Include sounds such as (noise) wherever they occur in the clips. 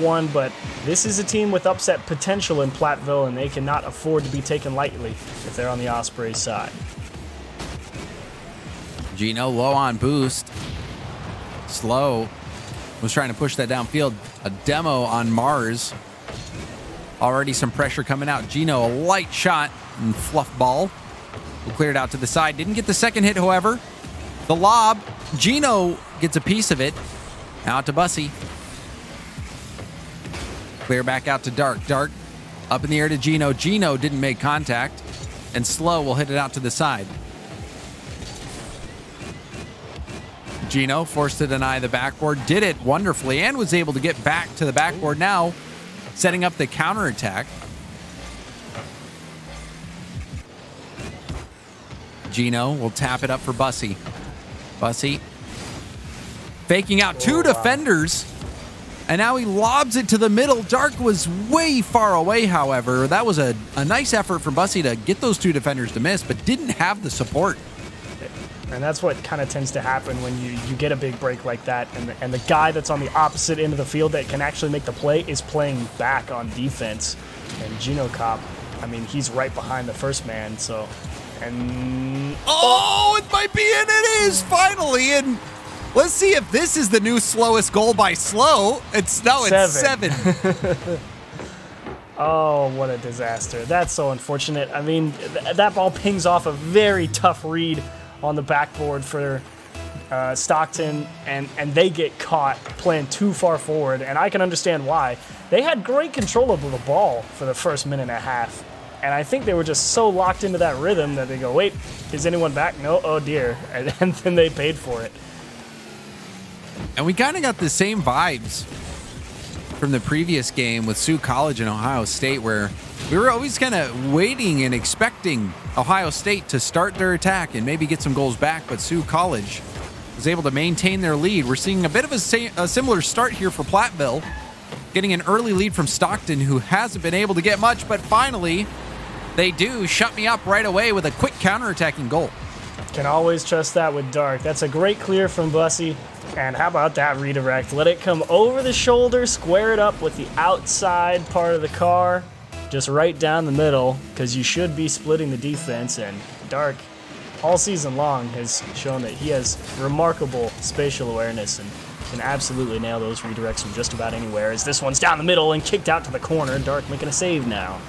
one, but this is a team with upset potential in Platteville, and they cannot afford to be taken lightly if they're on the Osprey side. Gino low on boost. Slow was trying to push that downfield. A demo on Mars. Already some pressure coming out. Gino, a light shot and fluff ball. We'll Cleared out to the side. Didn't get the second hit, however. The lob. Gino gets a piece of it. Out to Bussy. Clear back out to Dark. Dark up in the air to Gino. Gino didn't make contact. And Slow will hit it out to the side. Gino forced to deny the backboard, did it wonderfully, and was able to get back to the backboard now, setting up the counterattack. Gino will tap it up for Bussy. Bussy faking out two oh, defenders and now he lobs it to the middle. Dark was way far away, however. That was a, a nice effort from Bussy to get those two defenders to miss, but didn't have the support. And that's what kind of tends to happen when you, you get a big break like that, and the, and the guy that's on the opposite end of the field that can actually make the play is playing back on defense. And Gino Cop, I mean, he's right behind the first man, so. And. Oh, it might be, in. it is finally. And Let's see if this is the new slowest goal by slow. It's no, it's seven. seven. (laughs) (laughs) oh, what a disaster. That's so unfortunate. I mean, th that ball pings off a very tough read on the backboard for uh, Stockton, and, and they get caught playing too far forward, and I can understand why. They had great control over the ball for the first minute and a half, and I think they were just so locked into that rhythm that they go, wait, is anyone back? No, oh dear, and, (laughs) and then they paid for it. And we kind of got the same vibes from the previous game with Sioux College and Ohio State, where we were always kind of waiting and expecting Ohio State to start their attack and maybe get some goals back, but Sioux College was able to maintain their lead. We're seeing a bit of a, a similar start here for Platteville, getting an early lead from Stockton, who hasn't been able to get much, but finally they do shut me up right away with a quick counterattacking goal. Can always trust that with Dark. That's a great clear from Bussy. And how about that redirect? Let it come over the shoulder, square it up with the outside part of the car, just right down the middle, because you should be splitting the defense. And Dark, all season long, has shown that he has remarkable spatial awareness and can absolutely nail those redirects from just about anywhere. As this one's down the middle and kicked out to the corner. Dark making a save now.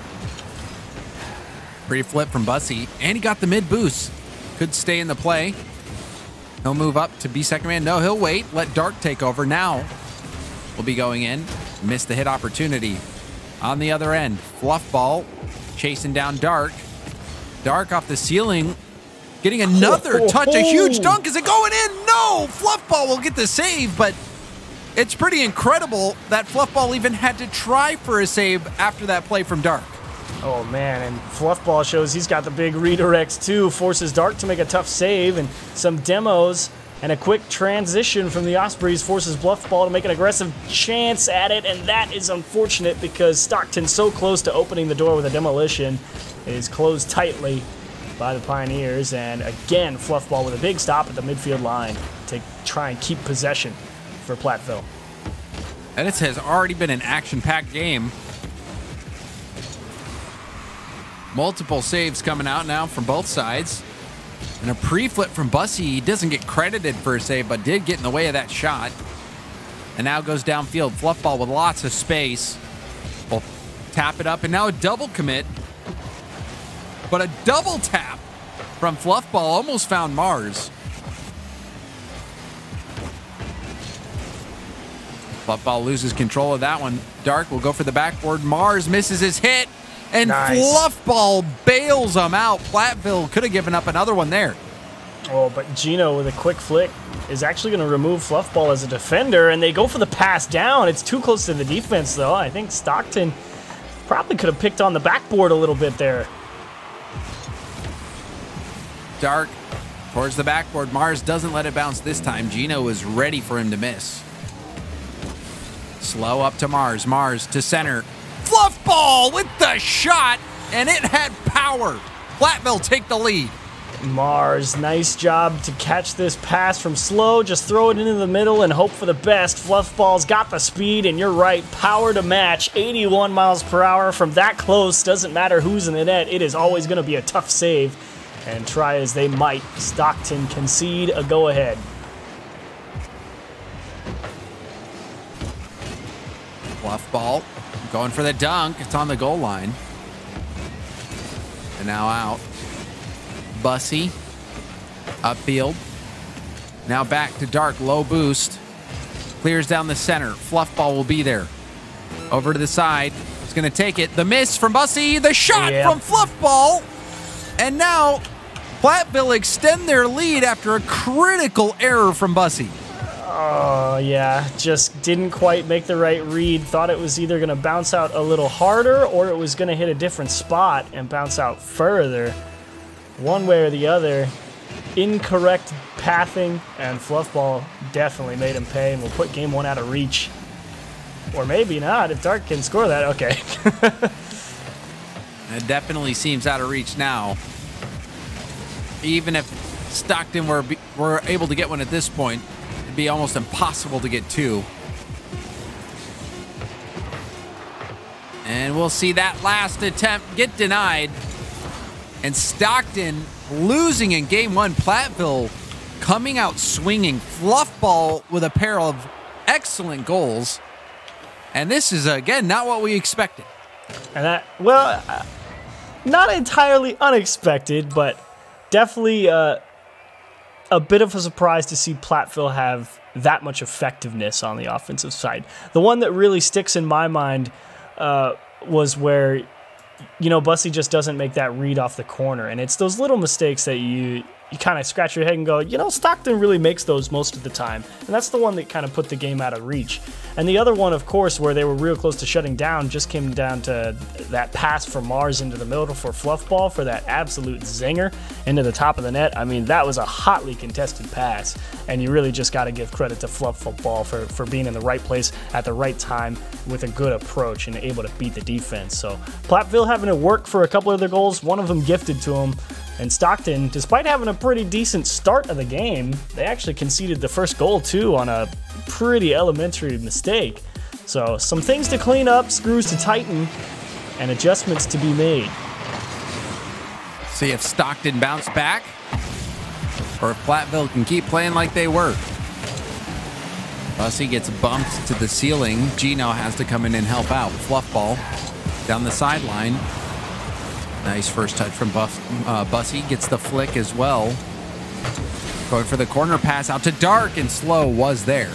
Pretty flip from Bussy, and he got the mid boost. Could stay in the play. He'll move up to be second man. No, he'll wait. Let Dark take over. Now We'll be going in. Missed the hit opportunity. On the other end, Fluff Ball chasing down Dark. Dark off the ceiling. Getting another oh, touch. A huge oh. dunk. Is it going in? No! Fluff Ball will get the save, but it's pretty incredible that Fluff Ball even had to try for a save after that play from Dark. Oh man, and Fluffball shows he's got the big redirects too, forces Dark to make a tough save, and some demos and a quick transition from the Ospreys forces Fluffball to make an aggressive chance at it, and that is unfortunate because Stockton's so close to opening the door with a demolition. It is closed tightly by the Pioneers, and again, Fluffball with a big stop at the midfield line to try and keep possession for Platteville. And this has already been an action-packed game. Multiple saves coming out now from both sides. And a pre-flip from Bussy. He doesn't get credited for a save, but did get in the way of that shot. And now goes downfield. Fluff ball with lots of space. Will tap it up, and now a double commit. But a double tap from Fluff ball almost found Mars. Fluff ball loses control of that one. Dark will go for the backboard. Mars misses his hit. And nice. Fluffball bails them out. Platteville could have given up another one there. Oh, but Gino with a quick flick is actually going to remove Fluffball as a defender, and they go for the pass down. It's too close to the defense, though. I think Stockton probably could have picked on the backboard a little bit there. Dark towards the backboard. Mars doesn't let it bounce this time. Gino is ready for him to miss. Slow up to Mars. Mars to center. Fluffball with the shot, and it had power. Platteville take the lead. Mars, nice job to catch this pass from slow. Just throw it into the middle and hope for the best. Fluffball's got the speed, and you're right, power to match. 81 miles per hour from that close. Doesn't matter who's in the net, it is always going to be a tough save. And try as they might, Stockton concede a go ahead. Fluff ball. Going for the dunk. It's on the goal line. And now out. Bussy. Upfield. Now back to Dark. Low boost. Clears down the center. Fluff ball will be there. Over to the side. He's going to take it. The miss from Bussy. The shot Yep. from Fluff ball. And now Platteville extend their lead after a critical error from Bussy. Oh, yeah, just didn't quite make the right read. Thought it was either going to bounce out a little harder or it was going to hit a different spot and bounce out further. One way or the other. Incorrect pathing, and Fluffball definitely made him pay and will put game one out of reach. Or maybe not. If Dark can score that, okay. (laughs) It definitely seems out of reach now. Even if Stockton were were able to get one at this point, it'd be almost impossible to get two. And we'll see that last attempt get denied. And Stockton losing in game one. Platteville coming out swinging. Fluffball with a pair of excellent goals. And this is, again, not what we expected. And that, well, uh, not entirely unexpected, but definitely uh, a bit of a surprise to see Platteville have that much effectiveness on the offensive side. The one that really sticks in my mind uh, was where, you know, Bussy just doesn't make that read off the corner. And it's those little mistakes that you. You kind of scratch your head and go, you know, Stockton really makes those most of the time. And that's the one that kind of put the game out of reach. And the other one, of course, where they were real close to shutting down, just came down to that pass from Mars into the middle for Fluffball for that absolute zinger into the top of the net. I mean, that was a hotly contested pass. And you really just got to give credit to Fluffball for, for being in the right place at the right time with a good approach and able to beat the defense. So Platteville having to work for a couple of their goals, one of them gifted to them. And Stockton, despite having a pretty decent start of the game, they actually conceded the first goal too on a pretty elementary mistake. So, some things to clean up, screws to tighten, and adjustments to be made. See if Stockton bounce back or if Platteville can keep playing like they were. Bussy gets bumped to the ceiling. Gino has to come in and help out. Fluff ball down the sideline. Nice first touch from Buff, uh, Bussy. Gets the flick as well. Going for the corner pass out to Dark, and Slow was there.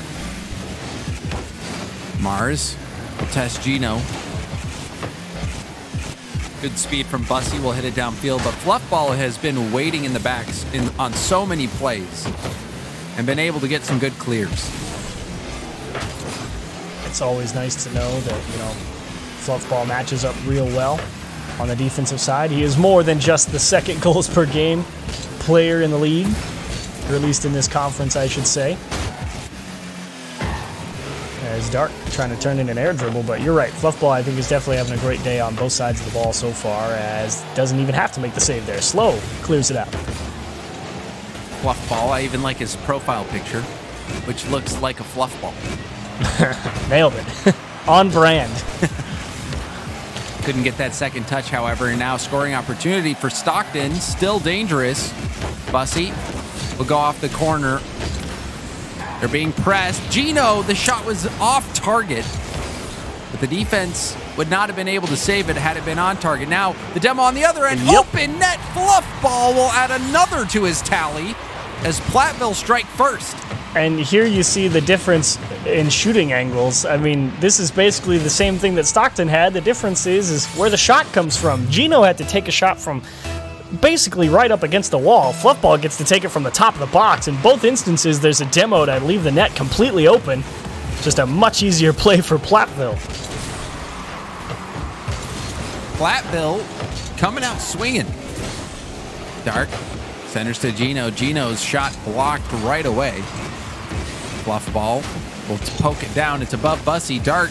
Mars will test Gino. Good speed from Bussy will hit it downfield, but Fluffball has been waiting in the backs in, on so many plays and been able to get some good clears. It's always nice to know that, you know, Fluffball matches up real well on the defensive side. He is more than just the second (laughs) goals per game player in the league, or at least in this conference, I should say. As Dark trying to turn in an air dribble, but you're right. Fluffball, I think, is definitely having a great day on both sides of the ball so far, as doesn't even have to make the save there. Slow clears it out. Fluffball, I even like his profile picture, which looks like a fluffball. (laughs) Nailed it. (laughs) on brand. Couldn't get that second touch, however, and now scoring opportunity for Stockton. Still dangerous. Bussy will go off the corner. They're being pressed. Gino, the shot was off target. But the defense would not have been able to save it had it been on target. Now, the demo on the other end. Yep. Open net fluff ball will add another to his tally as Platteville strike first. And here you see the difference in shooting angles. I mean, this is basically the same thing that Stockton had. The difference is is where the shot comes from. Gino had to take a shot from basically right up against the wall. Fluffball gets to take it from the top of the box. In both instances, there's a demo to leave the net completely open. Just a much easier play for Platteville. Platteville coming out swinging. Dark centers to Gino. Gino's shot blocked right away. Fluff ball will poke it down. It's above Bussy. Dark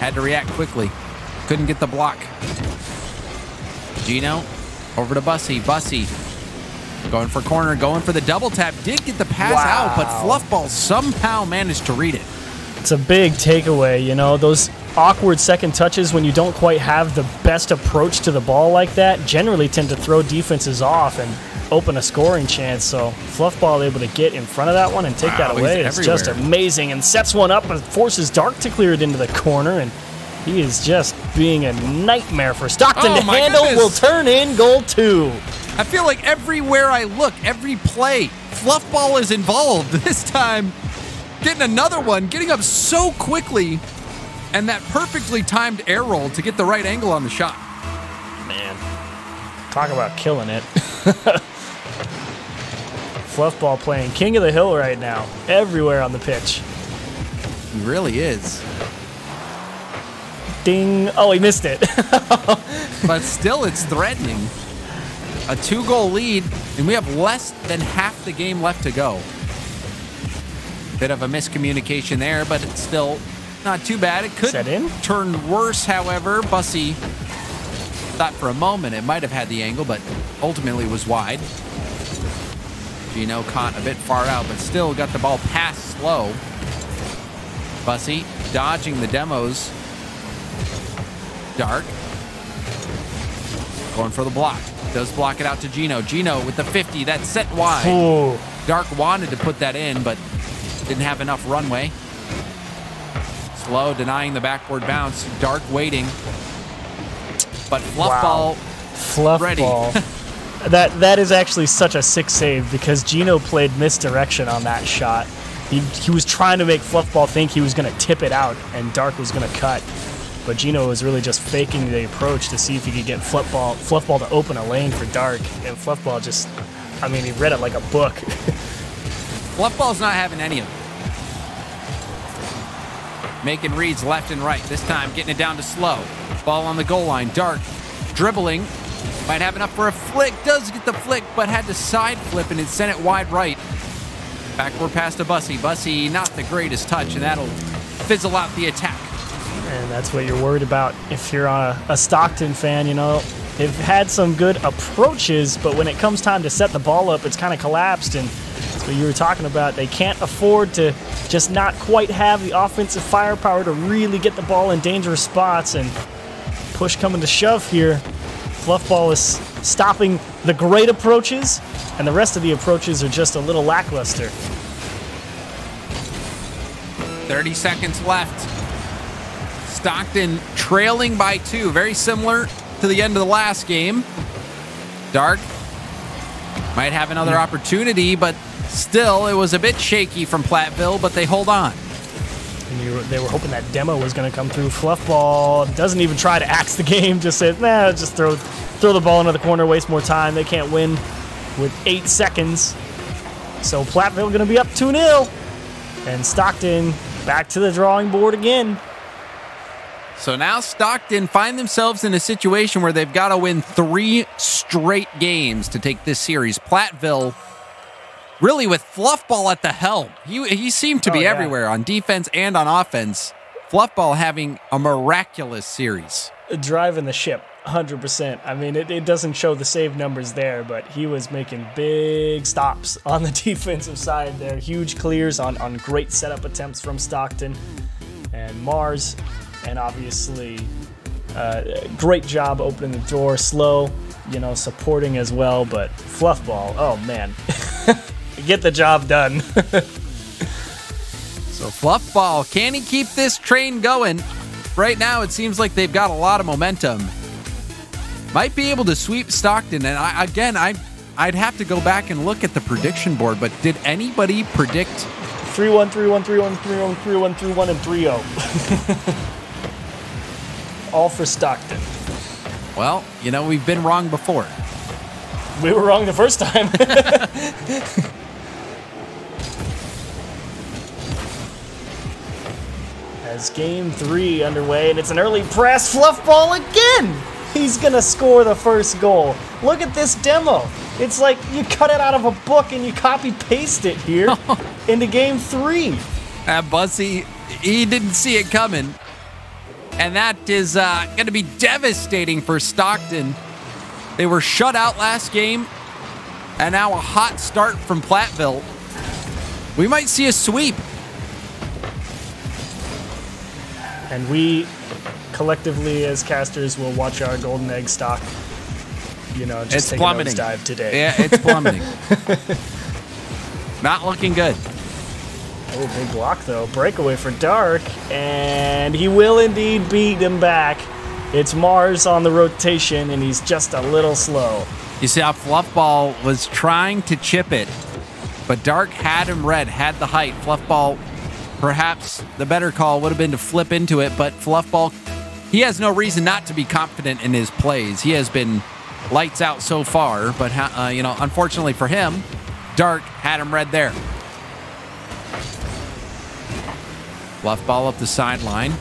had to react quickly. Couldn't get the block. Gino over to Bussy. Bussy Going for corner, going for the double tap. Did get the pass Wow. out, but Fluffball somehow managed to read it. It's a big takeaway, you know, those awkward second touches when you don't quite have the best approach to the ball like that generally tend to throw defenses off and open a scoring chance. So Fluffball able to get in front of that one and take Wow, that away. It's just amazing and sets one up and forces Dark to clear it into the corner and he is just being a nightmare for Stockton Oh to handle. goodness. Will turn in goal two. I feel like everywhere I look, every play, Fluffball is involved. (laughs) This time, getting another one, getting up so quickly, and that perfectly timed air roll to get the right angle on the shot. Man, talk about killing it. (laughs) Fluffball playing king of the hill right now, everywhere on the pitch. He really is. Ding! Oh, he missed it. (laughs) But still, it's threatening. A two goal lead, and we have less than half the game left to go. Bit of a miscommunication there, but it's still not too bad. It could in? turn worse, however. Bussy thought for a moment it might have had the angle, but ultimately was wide. Gino caught a bit far out, but still got the ball passed slow. Bussy dodging the demos. Dark going for the block. Does block it out to Gino. Gino with the 50. That's set wide. Ooh, Dark wanted to put that in, but didn't have enough runway. Slow denying the backboard bounce. Dark waiting. But fluff Wow. ball. fluff Ready. ball. (laughs) that that is actually such a sick save because Gino played misdirection on that shot. He, he was trying to make Fluffball think he was going to tip it out and Dark was going to cut. But Gino was really just faking the approach to see if he could get Fluffball, Fluffball to open a lane for Dark. And Fluffball just, I mean, he read it like a book. (laughs) Fluffball's not having any of it. Making reads left and right. This time getting it down to slow. Ball on the goal line. Dark dribbling. Might have enough for a flick. Does get the flick, but had to side flip and it sent it wide right. Backward pass to Bussy. Bussy, not the greatest touch, and that'll fizzle out the attack. And that's what you're worried about if you're a, a Stockton fan, you know. They've had some good approaches, but when it comes time to set the ball up, it's kind of collapsed. And that's what you were talking about. They can't afford to just not quite have the offensive firepower to really get the ball in dangerous spots. And push coming to shove here. Fluffball is stopping the great approaches, and the rest of the approaches are just a little lackluster. 30 seconds left. Stockton trailing by two, very similar to the end of the last game. Dark might have another hmm. opportunity, but still, it was a bit shaky from Platteville, but they hold on. And you, they were hoping that demo was going to come through. Fluffball doesn't even try to axe the game. Just said, nah, just throw throw the ball into the corner, waste more time. They can't win with eight seconds. So Platteville going to be up 2 0. And Stockton back to the drawing board again. So now Stockton find themselves in a situation where they've got to win three straight games to take this series. Platteville, really with Fluffball at the helm, he, he seemed to Oh, be yeah. everywhere on defense and on offense. Fluffball having a miraculous series. Driving the ship, 100%. I mean, it, it doesn't show the save numbers there, but he was making big stops (laughs) on the defensive side there. Huge clears on, on great setup attempts from Stockton and Mars. And obviously, uh, great job opening the door, slow, you know, supporting as well. But Fluffball, oh man, (laughs) get the job done. (laughs) So Fluffball, can he keep this train going? Right now, it seems like they've got a lot of momentum. Might be able to sweep Stockton, and I, again, I, I'd have to go back and look at the prediction board. But did anybody predict 3 1, 3 1, 3 1, 3 1, 3 1, 3 1, and 3 0. (laughs) All for Stockton. Well, you know, we've been wrong before. We were wrong the first time. (laughs) As game three underway, and it's an early press fluff ball again. He's gonna score the first goal. Look at this demo. It's like you cut it out of a book and you copy paste it here (laughs) into game three. Uh, Bussy, he didn't see it coming. And that is uh, going to be devastating for Stockton. They were shut out last game. And now a hot start from Platteville. We might see a sweep. And we collectively as casters will watch our golden egg stock. You know, just It's take plummeting. a nosedive today. Yeah, it's plummeting. Not looking good. Oh, big block though. Breakaway for Dark, and he will indeed beat him back. It's Mars on the rotation, and he's just a little slow. You see how Fluffball was trying to chip it, but Dark had him red, had the height. Fluffball, perhaps the better call would have been to flip into it, but Fluffball, he has no reason not to be confident in his plays. He has been lights out so far, but uh, you know, unfortunately for him, Dark had him red there. Fluffball up the sideline.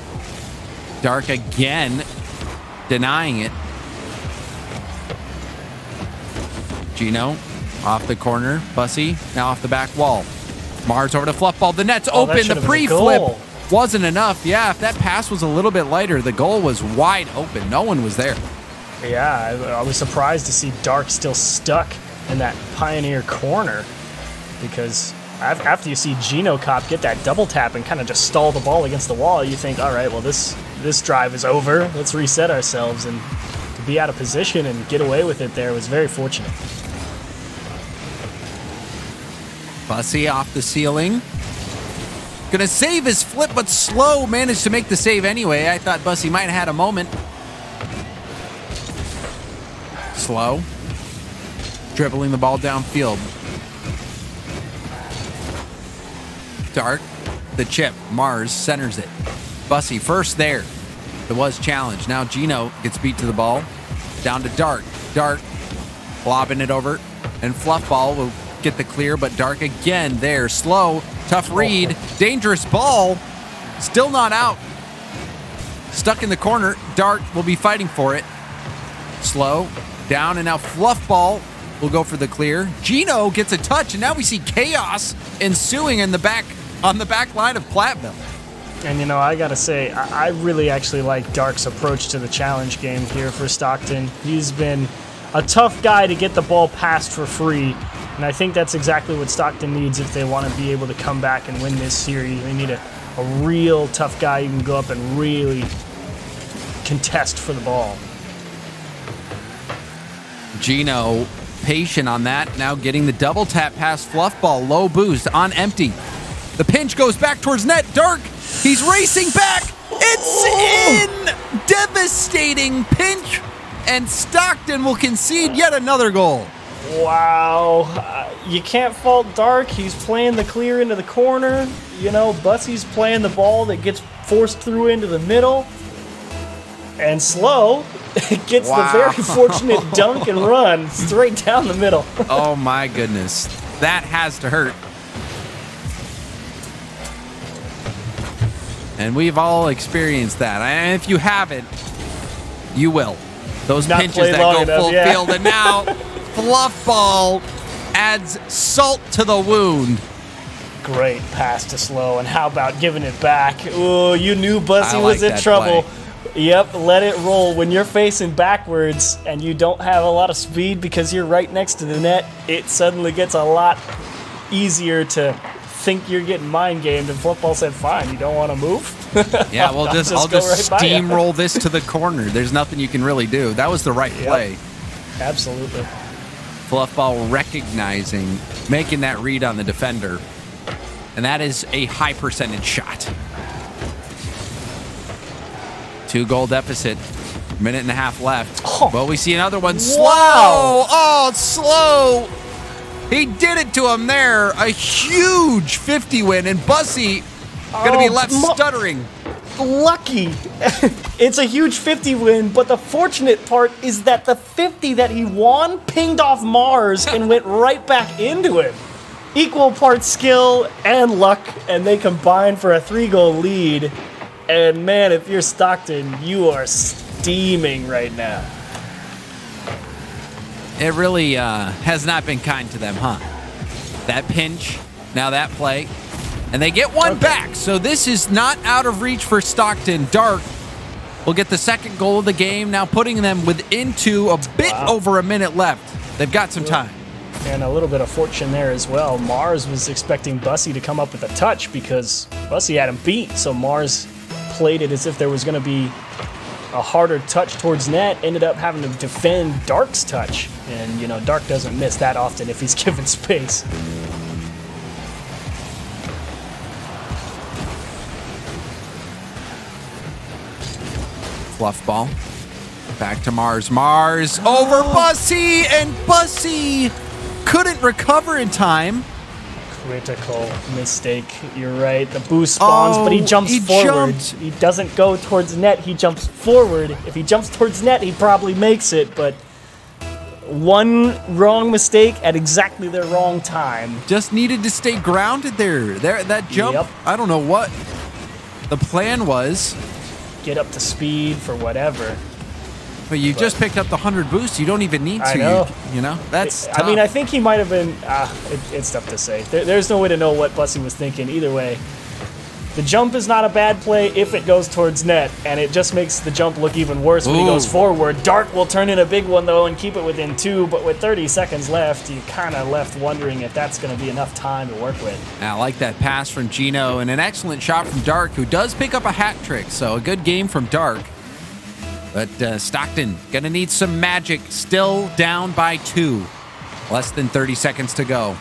Dark again denying it. Gino off the corner. Bussy now off the back wall. Mars over to Fluffball. The net's Oh, open. The have been a pre-flip wasn't enough. Yeah, if that pass was a little bit lighter, the goal was wide open. No one was there. Yeah, I, I was surprised to see Dark still stuck in that Pioneer corner because after you see Gino Cop get that double tap and kind of just stall the ball against the wall, you think, all right, well this this drive is over. Let's reset ourselves and to be out of position and get away with it there was very fortunate. Bussy off the ceiling. Gonna save his flip, but slow managed to make the save anyway. I thought Bussy might have had a moment. Slow. Dribbling the ball downfield. Dark. The chip. Mars centers it. Bussy first there. It was challenged. Now Gino gets beat to the ball. Down to Dark. Dark lobbing it over. And Fluffball will get the clear, but Dark again there. Slow. Tough read. Dangerous ball. Still not out. Stuck in the corner. Dark will be fighting for it. Slow. Down and now Fluffball will go for the clear. Gino gets a touch, and now we see chaos ensuing in the back on the back line of Platteville. And you know, I gotta say, I, I really actually like Dark's approach to the challenge game here for Stockton. He's been a tough guy to get the ball passed for free, and I think that's exactly what Stockton needs if they want to be able to come back and win this series. They need a, a real tough guy who can go up and really contest for the ball. Gino patient on that. Now getting the double tap pass fluff ball. Low boost on empty. The pinch goes back towards net. Dark. He's racing back. It's in. Devastating pinch. And Stockton will concede yet another goal. Wow, uh, you can't fault Dark. He's playing the clear into the corner. You know, Bussy's playing the ball that gets forced through into the middle. And Slow (laughs) gets Wow. the very fortunate (laughs) dunk and run straight down the middle. Oh my goodness. That has to hurt. And we've all experienced that. And if you haven't, you will. Those Not pinches that go enough, full yeah. field. And now, (laughs) Fluffball adds salt to the wound. Great pass to Slow, and how about giving it back? Ooh, you knew Bussy I was in trouble. play. Yep, let it roll. When you're facing backwards and you don't have a lot of speed because you're right next to the net, it suddenly gets a lot easier to think you're getting mind gamed. And Fluffball said, "Fine, you don't want to move." (laughs) (laughs) Yeah, we'll just, just I'll go just right steamroll this to the (laughs) corner. There's nothing you can really do. That was the right Yep. play. Absolutely. Fluffball recognizing, making that read on the defender. And that is a high percentage shot. Two goal deficit. Minute and a half left. Oh. Well, we see another one. Slow. Wow. Oh, slow. He did it to him there. A huge 50 win. And Bussy going to be Oh, left mo- stuttering. Lucky. (laughs) it's a huge 50 win, but the fortunate part is that the 50 that he won pinged off Mars and (laughs) went right back into him. Equal parts skill and luck, and they combine for a three goal lead. And man, if you're Stockton, you are steaming right now. It really uh, has not been kind to them, huh? That pinch, now that play, and they get one Okay. back. So this is not out of reach for Stockton. Dark will get the second goal of the game, now putting them within two, a bit Wow. over a minute left. They've got some time. and a little bit of fortune there as well. Mars was expecting Bussy to come up with a touch because Bussy had him beat, so Mars played it as if there was going to be a harder touch towards net, ended up having to defend Dark's touch. And, you know, Dark doesn't miss that often if he's (laughs) given space. Fluff ball. Back to Mars. Mars over oh. Bussy, and Bussy couldn't recover in time. Critical mistake. You're right. The boost spawns, but he Oh, jumps he forward. jumped. He doesn't go towards net. He jumps forward. If he jumps towards net, he probably makes it, but one wrong mistake at exactly the wrong time. Just needed to stay grounded there. There, that jump. Yep. I don't know what the plan was, Get up to speed for whatever. but you just picked up the hundred boost. You don't even need to. I know. You, you know that's. I mean. I think he might have been. Uh, it, it's tough to say. There, there's no way to know what Bussy was thinking. Either way, the jump is not a bad play if it goes towards net, and it just makes the jump look even worse when he goes forward. Dark will turn in a big one though and keep it within two. But with 30 seconds left, you kind of left wondering if that's going to be enough time to work with. I like that pass from Gino and an excellent shot from Dark, who does pick up a hat trick. So a good game from Dark. But uh, Stockton gonna need some magic. Still down by two. Less than 30 seconds to go.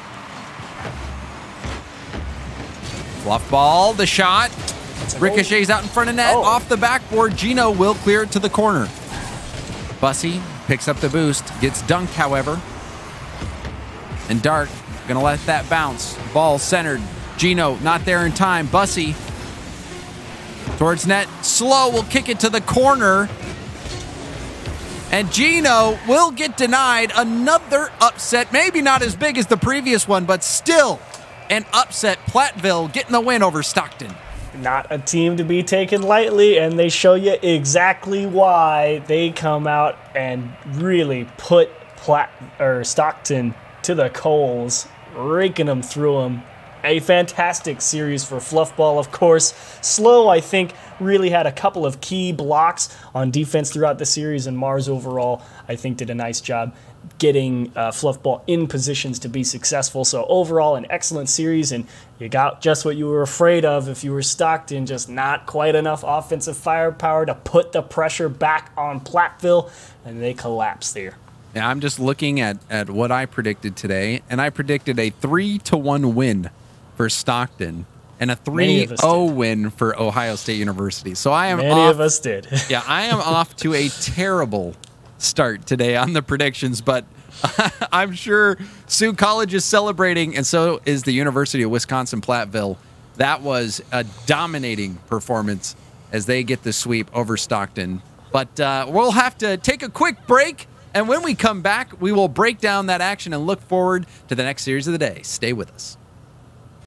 Fluff ball, the shot. Ricochets out in front of net, Oh. off the backboard. Gino will clear it to the corner. Bussy picks up the boost, gets dunked, however. And Dark gonna let that bounce. Ball centered. Gino not there in time. Bussy towards net. Slow will kick it to the corner. And Gino will get denied another upset. Maybe not as big as the previous one, but still an upset. Platteville getting the win over Stockton. Not a team to be taken lightly, and they show you exactly why they come out and really put Platt or Stockton to the coals, raking them through them. A fantastic series for Fluffball, of course. Slow, I think, really had a couple of key blocks on defense throughout the series, and Mars overall, I think, did a nice job getting uh, Fluffball in positions to be successful. So overall, an excellent series, and you got just what you were afraid of if you were Stockton, just not quite enough offensive firepower to put the pressure back on Platteville, and they collapse there. Yeah, I'm just looking at, at what I predicted today, and I predicted a three to one win for Stockton and a Many 3 of us 0 did. win for Ohio State University. So I am Many off of us did. (laughs) yeah, I am off to a terrible start today on the predictions, but (laughs) I'm sure Sioux College is celebrating, and so is the University of Wisconsin Platteville. That was a dominating performance as they get the sweep over Stockton. But uh, we'll have to take a quick break, and when we come back, we will break down that action and look forward to the next series of the day. Stay with us.